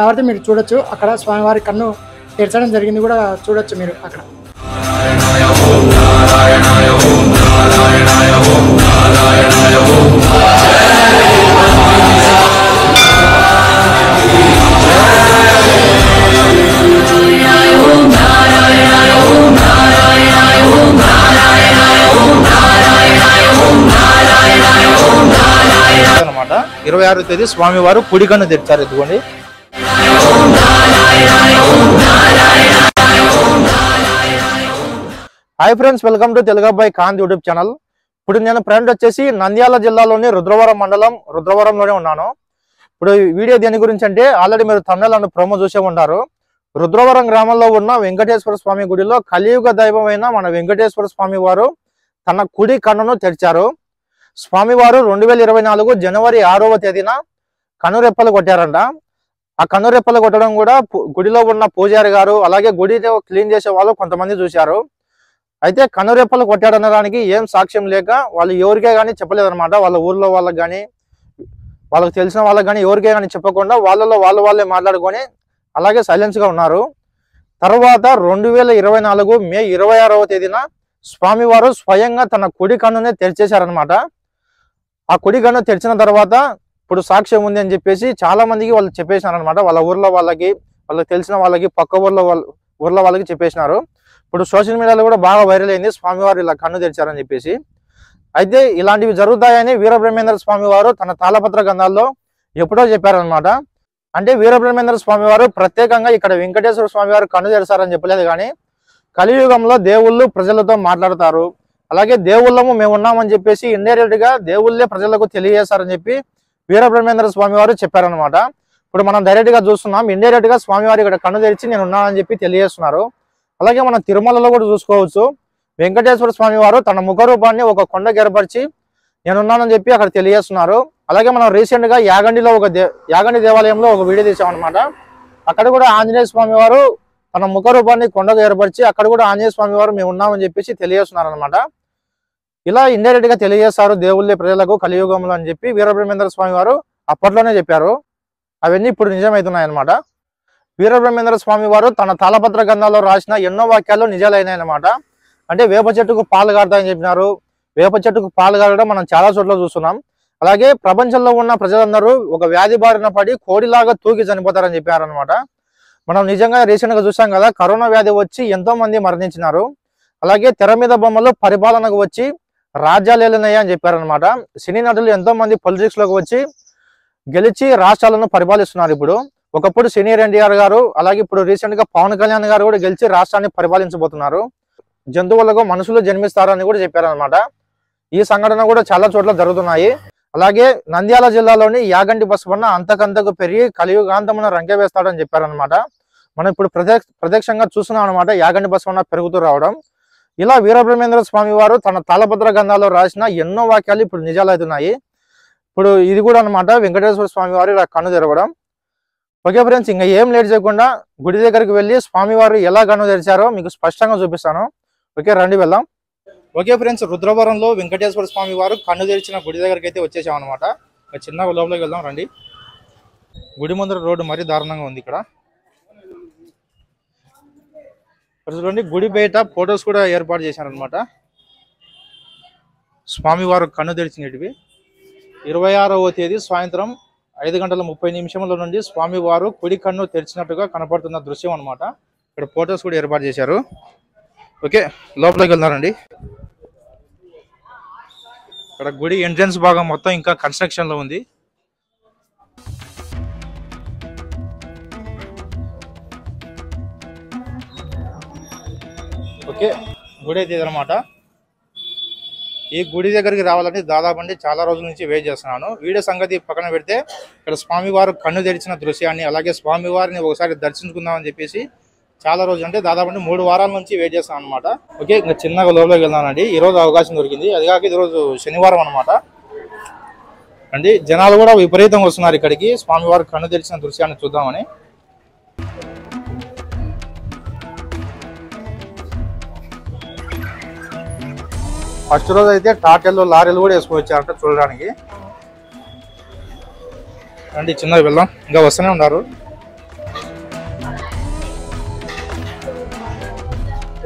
కాబట్టి మీరు చూడొచ్చు. అక్కడ స్వామివారి కన్ను తెరచడం జరిగింది కూడా చూడొచ్చు మీరు అక్కడ. ఇరవై ఆరో తేదీ స్వామివారు కుడికన్ను తెరిచారు. ఇదిగోండి. Hi friends welcome to Telugu అబ్బాయి కాంత్ యూట్యూబ్ ఛానల్. ఇప్పుడు నేను ఫ్రెండ్ వచ్చేసి నంద్యాల జిల్లాలోని రుద్రవరం మండలం రుద్రవరంలోనే ఉన్నాను. ఇప్పుడు వీడియో దేని గురించి అంటే ఆల్రెడీ మీరు తమిళ ప్రోమో చూసే ఉంటారు. రుద్రవరం గ్రామంలో ఉన్న వెంకటేశ్వర స్వామి గుడిలో కలియుగ దైవమైన మన వెంకటేశ్వర స్వామి వారు తన కుడి కన్నును తెరిచారు. స్వామివారు రెండు వేల ఇరవై నాలుగు జనవరి ఆరవ తేదీన కనురెప్పలు కొట్టారంట. ఆ కన్నురెప్పలు కొట్టడం కూడా గుడిలో ఉన్న పూజారి గారు అలాగే గుడిలో క్లీన్ చేసే వాళ్ళు కొంతమంది చూశారు. అయితే కనురెప్పలు కొట్టాడనడానికి ఏం సాక్ష్యం లేక వాళ్ళు ఎవరికే కానీ చెప్పలేదన్నమాట. వాళ్ళ ఊర్లో వాళ్ళకి కానీ వాళ్ళకి తెలిసిన వాళ్ళకి కానీ ఎవరికే కానీ చెప్పకుండా వాళ్ళలో వాళ్ళ వాళ్ళే మాట్లాడుకొని అలాగే సైలెన్స్గా ఉన్నారు. తర్వాత రెండు వేల ఇరవై నాలుగు మే ఇరవై ఆరవ తేదీన స్వామివారు స్వయంగా తన కుడి కన్నునే తెరిచేశారనమాట ఆ కుడి కన్ను తెరిచిన తర్వాత ఇప్పుడు సాక్ష్యం ఉంది అని చెప్పేసి చాలా మందికి వాళ్ళు చెప్పేసినారు అనమాట వాళ్ళ ఊర్లో వాళ్ళకి వాళ్ళకి తెలిసిన వాళ్ళకి పక్క ఊర్లో వాళ్ళ ఊర్లో వాళ్ళకి చెప్పేసినారు. ఇప్పుడు సోషల్ మీడియాలో కూడా బాగా వైరల్ అయింది. స్వామివారు ఇలా కన్ను తెరిచారని చెప్పేసి. అయితే ఇలాంటివి జరుగుతాయని వీరబ్రహ్మేంద్ర స్వామి వారు తన తాళపత్ర గ్రంథాల్లో ఎప్పుడో చెప్పారనమాట అంటే వీరబ్రహ్మేంద్ర స్వామి వారు ప్రత్యేకంగా ఇక్కడ వెంకటేశ్వర స్వామి వారు కన్ను తెరిచారని చెప్పలేదు కానీ కలియుగంలో దేవుళ్ళు ప్రజలతో మాట్లాడతారు. అలాగే దేవుళ్ళము మేము ఉన్నామని చెప్పేసి ఇండైరెక్ట్గా దేవుళ్ళే ప్రజలకు తెలియజేస్తారని చెప్పి వీరబ్రహ్మేంద్ర స్వామి వారు చెప్పారనమాట ఇప్పుడు మనం డైరెక్ట్గా చూస్తున్నాం ఇండైరెక్ట్గా స్వామివారు ఇక్కడ కన్ను తెరిచి నేను ఉన్నానని చెప్పి తెలియజేస్తున్నారు. అలాగే మనం తిరుమలలో కూడా చూసుకోవచ్చు. వెంకటేశ్వర స్వామి వారు తన ముఖ రూపాన్ని ఒక కొండ ఏర్పరిచి నేనున్నానని చెప్పి అక్కడ తెలియజేస్తున్నారు. అలాగే మనం రీసెంట్గా యాగండిలో ఒక దే యాగండి దేవాలయంలో ఒక వీడియో తీసామన్నమాట. అక్కడ కూడా ఆంజనేయ స్వామి వారు తన ముఖ రూపాన్ని కొండకు ఏర్పరిచి అక్కడ కూడా ఆంజనేయ స్వామి వారు మేము ఉన్నామని చెప్పేసి తెలియజేస్తున్నారు అనమాట ఇలా ఇండైరెక్ట్గా తెలియజేస్తారు దేవుళ్ళే ప్రజలకు కలియుగంలో అని చెప్పి వీరబ్రహ్మేంద్ర స్వామి వారు అప్పట్లోనే చెప్పారు. అవన్నీ ఇప్పుడు నిజమవుతున్నాయి అనమాట వీరబ్రహ్మేంద్ర స్వామి వారు తన తాళపత్ర గ్రంథాల్లో రాసిన ఎన్నో వాక్యాలు నిజాలైనాయి అనమాట అంటే వేప చెట్టుకు పాలు కారుతాయని చెప్పినారు. వేప చెట్టుకు పాలు కారడం మనం చాలా చోట్ల చూస్తున్నాం. అలాగే ప్రపంచంలో ఉన్న ప్రజలందరూ ఒక వ్యాధి బారిన పడి కోడిలాగా తూకి చనిపోతారని చెప్పారనమాట మనం నిజంగా రీసెంట్గా చూసాం కదా కరోనా వ్యాధి వచ్చి ఎంతో మంది మరణించినారు. అలాగే తెర మీద బొమ్మలు పరిపాలనకు వచ్చి రాజ్యాలు ఏలినాయి అని చెప్పారనమాట సినీ నటులు ఎంతో మంది పొలిటిక్స్లోకి వచ్చి గెలిచి రాష్ట్రాలను పరిపాలిస్తున్నారు ఇప్పుడు. ఒకప్పుడు సీనియర్ ఎన్టీఆర్ గారు అలాగే ఇప్పుడు రీసెంట్గా పవన్ కళ్యాణ్ గారు కూడా గెలిచి రాష్ట్రాన్ని పరిపాలించబోతున్నారు. జంతువులకు మనుషులు జన్మిస్తారని కూడా చెప్పారనమాట ఈ సంఘటన కూడా చాలా చోట్ల జరుగుతున్నాయి. అలాగే నంద్యాల జిల్లాలోని యాగంటి బసవన్న అంతకంతకు పెరిగి కలియుగాంతమున రంకె వేస్తాడని చెప్పారనమాట మనం ఇప్పుడు ప్రత్యక్ష ప్రత్యక్షంగా చూస్తున్నాం అనమాట యాగంటి బసవన్న పెరుగుతూ రావడం. ఇలా వీరబ్రహ్మేంద్ర స్వామి వారు తన తాళభద్ర గ్రంథాల్లో రాసిన ఎన్నో వాక్యాలు ఇప్పుడు నిజాలు అవుతున్నాయి. ఇప్పుడు ఇది కూడా అన్నమాట వెంకటేశ్వర స్వామి వారు ఇలా కన్ను తెరవడం. ఓకే ఫ్రెండ్స్ ఇంకా ఏం లేట్ చేయకుండా గుడి దగ్గరికి వెళ్ళి స్వామివారు ఎలా కన్ను తెరిచారో మీకు స్పష్టంగా చూపిస్తాను. ఓకే రండి వెళ్దాం. ఓకే ఫ్రెండ్స్ రుద్రవరంలో వెంకటేశ్వర స్వామి వారు కన్ను తెరిచిన గుడి దగ్గరికి అయితే వచ్చేసాం అనమాట చిన్న లోపలికి వెళ్దాం రండి. గుడి ముందర రోడ్డు మరీ దారుణంగా ఉంది ఇక్కడ ఇక్కడ చూడండి గుడి బయట ఫొటోస్ కూడా ఏర్పాటు చేశారనమాట స్వామివారు కన్ను తెరిచినటివి. ఇరవై ఆరవ తేదీ సాయంత్రం ఐదు గంటల ముప్పై నిమిషముల నుండి స్వామివారు కుడి కన్ను తెరిచినట్టుగా కనపడుతున్న దృశ్యం అనమాట ఇక్కడ ఫొటోస్ కూడా ఏర్పాటు చేశారు. ఓకే లోపలికి వెళ్దారండి ఇక్కడ గుడి ఎంట్రన్స్ భాగం మొత్తం ఇంకా కన్స్ట్రక్షన్లో ఉంది. ఓకే. గుడి అయితే ఇదనమాట ఈ గుడి దగ్గరికి రావాలని దాదాపు అంటే చాలా రోజుల నుంచి వెయిట్ చేస్తున్నాను. వీడియో సంగతి పక్కన పెడితే ఇక్కడ స్వామివారు కన్ను తెరిచిన దృశ్యాన్ని అలాగే స్వామివారిని ఒకసారి దర్శించుకుందామని చెప్పేసి చాలా రోజులు అంటే దాదాపు అంటే మూడు వారాల నుంచి వెయిట్ చేస్తాను అనమాట ఓకే ఇంకా చిన్నగా లోపలికి వెళ్దానండి ఈ రోజు అవకాశం దొరికింది. అది కాక ఈరోజు శనివారం అనమాట అండి జనాలు కూడా విపరీతంగా వస్తున్నారు ఇక్కడికి. స్వామివారు కన్ను తెరిచిన దృశ్యాన్ని చూద్దామని. ఫస్ట్ రోజు అయితే టాటెళ్ళు లారీలు కూడా వేసుకొని వచ్చారంట చూడడానికి. అండి చిన్నవి వెళ్దాం. ఇంకా వస్తూనే ఉన్నారు.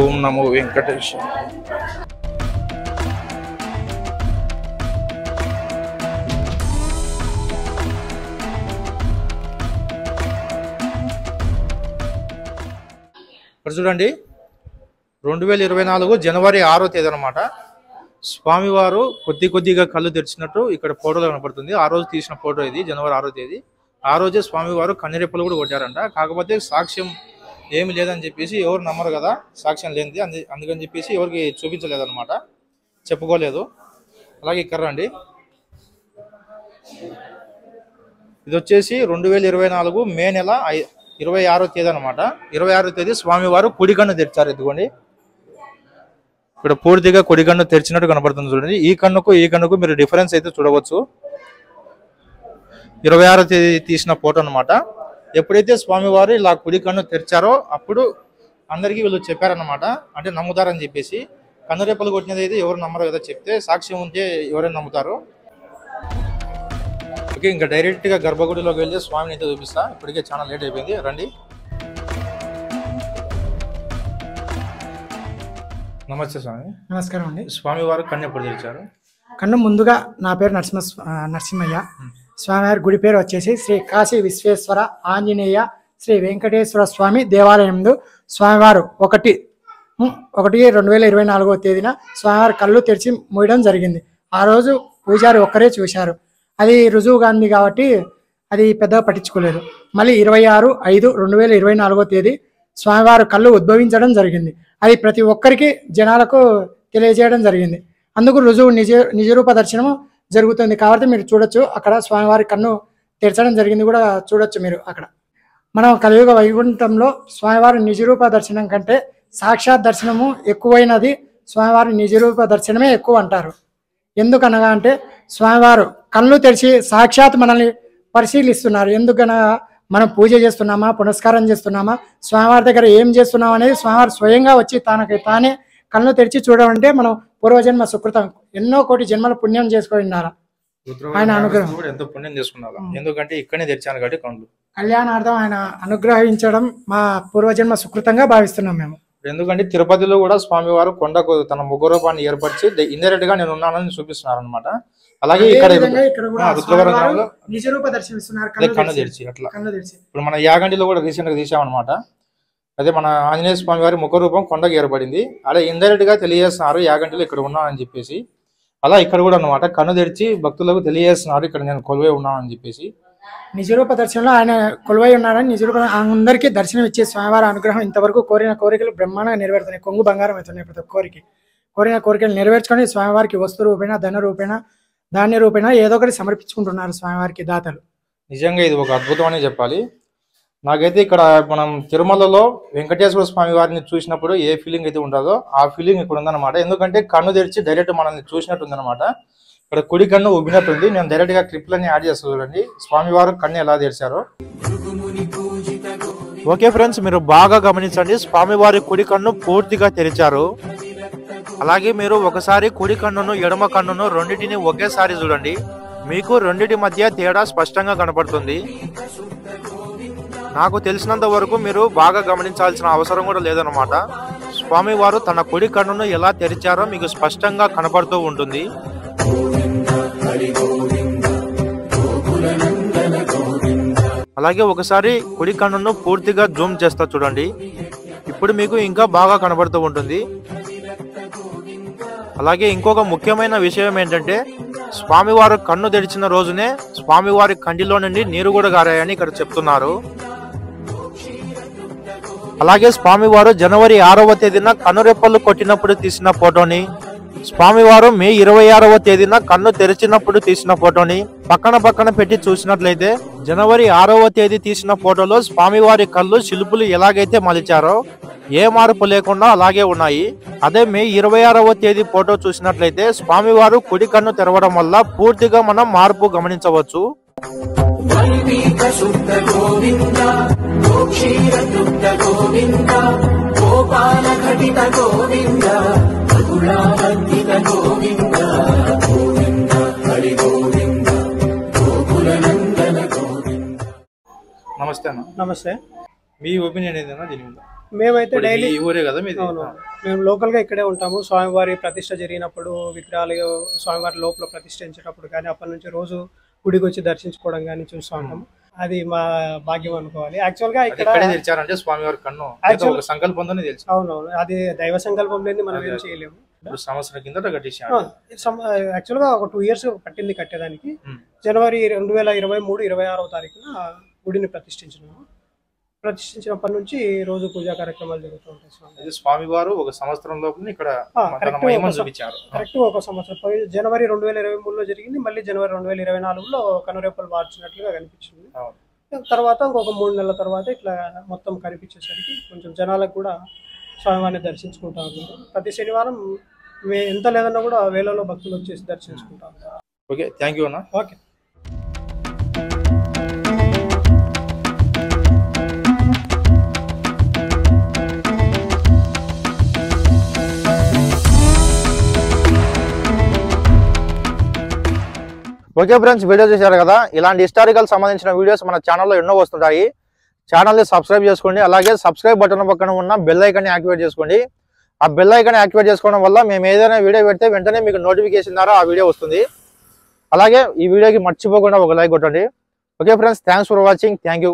ఓం నమో వెంకటేష్ ఇప్పుడు చూడండి రెండు వేల ఇరవై నాలుగు జనవరి ఆరో తేదీ అనమాట స్వామివారు కొద్ది కొద్దిగా కళ్ళు తెరిచినట్టు ఇక్కడ ఫోటోలో కనపడుతుంది. ఆ రోజు తీసిన ఫోటో ఇది జనవరి ఆరో తేదీ. ఆ రోజే స్వామివారు కన్నెరెప్పలు కూడా కొట్టారంట. కాకపోతే సాక్ష్యం ఏమి లేదని చెప్పేసి ఎవరు నమ్మరు కదా సాక్ష్యం లేనిది. అందు అందుకని చెప్పేసి ఎవరికి చూపించలేదన్నమాట. చెప్పుకోలేదు. అలాగే ఇక్కడ రండి. ఇది వచ్చేసి రెండు వేల ఇరవై నాలుగు మే నెల ఇరవై ఆరో తేదీ అనమాట ఇరవై ఆరో తేదీ స్వామివారు కుడికన్ను తెరిచారు ఇదిగోండి. ఇక్కడ పూర్తిగా కొడి కన్ను తెరిచినట్టు కనబడుతుంది చూడండి. ఈ కన్నుకు ఈ కన్నుకు మీరు డిఫరెన్స్ అయితే చూడవచ్చు. ఇరవై ఆరో తేదీ తీసిన ఫోటో అనమాట ఎప్పుడైతే స్వామివారు ఇలా కుడి కన్ను తెరిచారో అప్పుడు అందరికీ వీళ్ళు చెప్పారనమాట అంటే నమ్ముతారని చెప్పేసి. కన్నురేపలు కొట్టినది అయితే ఎవరు నమ్మరు కదా చెప్తే సాక్ష్యం ఉంటే ఎవరైనా నమ్ముతారు. ఓకే ఇంకా డైరెక్ట్గా గర్భగుడిలోకి వెళ్ళి స్వామిని అయితే చూపిస్తా. ఇప్పటికే చాలా లేట్ అయిపోయింది. రండి. నమస్తే స్వామి. నమస్కారం అండి. స్వామివారు కన్ను ఎప్పుడు తెరిచారు కన్ను ముందుగా నా పేరు నరసింహ నరసింహయ్య. స్వామివారి గుడి పేరు వచ్చేసి శ్రీ కాశీ విశ్వేశ్వర ఆంజనేయ శ్రీ వెంకటేశ్వర స్వామి దేవాలయంలో స్వామివారు ఒకటి ఒకటి రెండు వేల ఇరవై నాలుగవ తేదీన స్వామివారి కళ్ళు తెరిచి మూయడం జరిగింది. ఆ రోజు పూజారి ఒక్కరే చూశారు. అది రుజువుగా ఉంది కాబట్టి అది పెద్దగా పట్టించుకోలేదు. మళ్ళీ ఇరవై ఆరు ఐదు రెండు వేల ఇరవై నాలుగో తేదీ స్వామివారు కళ్ళు ఉద్భవించడం జరిగింది. అది ప్రతి ఒక్కరికి జనాలకు తెలియజేయడం జరిగింది. అందుకు రుజువు నిజ నిజరూప దర్శనం జరుగుతుంది కాబట్టి మీరు చూడొచ్చు. అక్కడ స్వామివారి కన్ను తెరచడం జరిగింది కూడా చూడొచ్చు మీరు అక్కడ. మనం కలియుగ వైకుంఠంలో స్వామివారి నిజరూప దర్శనం కంటే సాక్షాత్ దర్శనము ఎక్కువైనది స్వామివారి నిజరూప దర్శనమే ఎక్కువ అంటారు. ఎందుకనగా అంటే స్వామివారు కళ్ళు తెరిచి సాక్షాత్ మనల్ని పరిశీలిస్తున్నారు. ఎందుకనగా మనం పూజ చేస్తున్నామా? పునస్కారం చేస్తున్నామా? స్వామివారి దగ్గర ఏం చేస్తున్నాం అనేది స్వామివారు స్వయంగా వచ్చి తనకి తానే కళ్ళు తెరిచి చూడమంటే మనం పూర్వజన్మ సుకృతం. ఎన్నో కోటి జన్మల పుణ్యం చేసుకొని ఉండాలి ఆయన అనుగ్రహం. ఎంతో పుణ్యం చేసుకున్నారు ఎందుకంటే ఇక్కడనే తెరిచాను కాబట్టి కళ్యాణార్థం ఆయన అనుగ్రహించడం మా పూర్వజన్మ సుకృతంగా భావిస్తున్నాం మేము. ఎందుకంటే తిరుపతిలో కూడా స్వామివారు కొండకు తన ముగ్గు రూపాన్ని ఏర్పరిచి ఇండైరెక్ట్గా నేను ఉన్నానని చూపిస్తున్నారు అనమాట అలాగే ఇక్కడ నిజరూప కన్ను తెరిచి అట్లా. ఇప్పుడు మన యాగంటిలో కూడా రీసెంట్గా తీసామన్నమాట అదే మన ఆంజనేయ స్వామి వారి ముఖ రూపం కొండకు ఏర్పడింది. అలా ఇండైరెక్ట్గా తెలియజేస్తున్నారు యాగంటిలో ఇక్కడ ఉన్నానని చెప్పేసి. అలా ఇక్కడ కూడా అన్నమాట కన్ను తెరిచి భక్తులకు తెలియజేస్తున్నారు ఇక్కడ నేను కొలువై ఉన్నానని చెప్పేసి. నిజరూప దర్శనంలో ఆయన కొలువై ఉన్నారని నిజరూప అందరికీ దర్శనం ఇచ్చే స్వామివారి అనుగ్రహం ఇంతవరకు కోరిన కోరికలు బ్రహ్మాండంగా నెరవేరుతున్నాయి. కొంగు బంగారం అవుతున్నాయి ప్రతి ఒక్కరికి. కోరిన కోరికలు నెరవేర్చుకొని స్వామివారికి వస్తు రూపేణ ధన రూపేణ ధాన్య రూపేణ ఏదో ఒకటి సమర్పించుకుంటున్నారు స్వామివారికి దాతలు. నిజంగా ఇది ఒక అద్భుతం అనే చెప్పాలి. నాకైతే ఇక్కడ మనం తిరుమలలో వెంకటేశ్వర స్వామి వారిని చూసినప్పుడు ఏ ఫీలింగ్ అయితే ఉండదో ఆ ఫీలింగ్ ఇక్కడ ఉందన్నమాట. ఎందుకంటే కన్ను తెరిచి డైరెక్ట్ మనల్ని చూసినట్టు ఉందన్నమాట. ఇక్కడ కుడి కన్ను ఉబ్బినట్టుంది. నేను డైరెక్ట్గా క్లిప్లన్నీ యాడ్ చేస్తాను చూడండి. స్వామివారు కన్ను ఎలా తెరిచారో. ఓకే ఫ్రెండ్స్ మీరు బాగా గమనించండి. స్వామివారి కుడి కన్ను పూర్తిగా తెరిచారు. అలాగే మీరు ఒకసారి కుడి కన్నును ఎడమ కన్నును రెండింటిని ఒకేసారి చూడండి. మీకు రెండిటి మధ్య తేడా స్పష్టంగా కనపడుతుంది. నాకు తెలిసినంత వరకు మీరు బాగా గమనించాల్సిన అవసరం కూడా లేదనమాట స్వామివారు తన కుడి కన్నును ఎలా తెరిచారో మీకు స్పష్టంగా కనపడుతూ ఉంటుంది. అలాగే ఒకసారి కుడి కన్నును పూర్తిగా జూమ్ చేస్తా చూడండి. ఇప్పుడు మీకు ఇంకా బాగా కనబడుతూ ఉంటుంది. అలాగే ఇంకొక ముఖ్యమైన విషయం ఏంటంటే స్వామివారు కన్ను తెరిచిన రోజునే స్వామివారి కంటిలో నుండి నీరు కూడా గారాయని ఇక్కడ చెప్తున్నారు. అలాగే స్వామివారు జనవరి ఆరవ తేదీన కనురెప్పలు కొట్టినప్పుడు తీసిన ఫోటోని స్వామివారు మే ఇరవై ఆరవ తేదీన కన్ను తెరిచినప్పుడు తీసిన ఫోటోని పక్కన పక్కన పెట్టి చూసినట్లయితే జనవరి ఆరవ తేదీ తీసిన ఫోటోలో స్వామివారి కళ్ళు శిల్పులు ఎలాగైతే మలిచారో ఏ మార్పు లేకుండా అలాగే ఉన్నాయి. అదే మే ఇరవై ఆరవ తేదీ ఫోటో చూసినట్లయితే స్వామివారు కుడి కన్ను తెరవడం వల్ల పూర్తిగా మనం మార్పు గమనించవచ్చు. గోవింద గోవింద గోపాల ఘటిత గోవింద గోవింద గోవింద హరి గోవింద గోకుల నందన గోవింద. నమస్తే అన్న. నమస్తే. మీ ఒపీనియన్ ఏదైనా దీని మీద. మేమైతే డైలీ ఈ ఊరే కదా మీది? అవును. మేము లోకల్గా ఇక్కడే ఉంటాము. స్వామివారి ప్రతిష్ట జరిగినప్పుడు విగ్రహాలు స్వామివారి లోపల ప్రతిష్ఠించేటప్పుడు కానీ అప్పటి నుంచి రోజు గుడికి వచ్చి దర్శించుకోవడం కానీ చూస్తూ ఉంటాము. అది మా భాగ్యం అనుకోవాలి. యాక్చువల్గా ఇక్కడ తెరిచారంటే స్వామివారి కన్ను. ఒక సంకల్పంతోనే తెలిసి అవునవును. అది దైవ సంకల్పం లేని మనం ఏం చేయలేము. సంవత్సరం కట్టించాను యాక్చువల్గా ఒక టూ ఇయర్స్ పట్టింది కట్టేదానికి. జనవరి రెండు వేల ఇరవై మూడు ఇరవై ఆరవ తారీఖున గుడిని ప్రతిష్ఠించినాము. ప్రతిష్ఠించినప్పటి నుంచి రోజు పూజా కార్యక్రమాలు జరుగుతూ ఉంటాయి స్వామి. స్వామివారు ఒక సంవత్సరం లోపల ఇక్కడ చూపించారు. కరెక్ట్ ఒక సంవత్సరం. పోయి జనవరి రెండు వేల ఇరవై మూడులో జరిగింది మళ్ళీ జనవరి రెండు వేల ఇరవై నాలుగులో కనురేపలు మార్చినట్లుగా కనిపించింది. తర్వాత ఇంకొక మూడు నెలల తర్వాత ఇట్లా మొత్తం కనిపించేసరికి కొంచెం జనాలకు కూడా స్వామివారిని దర్శించుకుంటా ఉన్నారు. ప్రతి శనివారం ఎంత లేదన్నా కూడా వేలలో భక్తులు వచ్చేసి దర్శించుకుంటా ఉంటారు ఓకే థ్యాంక్ యూ అన్న. ఓకే. ఓకే ఫ్రెండ్స్ వీడియో చూశారు కదా? ఇలాంటి హిస్టారికల్ సంబంధించిన వీడియోస్ మన ఛానల్లో ఎన్నో వస్తుంటాయి. ఛానల్ని సబ్స్క్రైబ్ చేసుకోండి. అలాగే సబ్స్క్రైబ్ బటన్ పక్కన ఉన్న బెల్ ఐకాన్ని యాక్టివేట్ చేసుకోండి. ఆ బెల్ ఐకాన్ యాక్టివేట్ చేసుకోవడం వల్ల మేము ఏదైనా వీడియో పెడితే వెంటనే మీకు నోటిఫికేషన్ ద్వారా ఆ వీడియో వస్తుంది. అలాగే ఈ వీడియోకి మర్చిపోకుండా ఒక లైక్ కొట్టండి. Okay friends thanks for watching thank you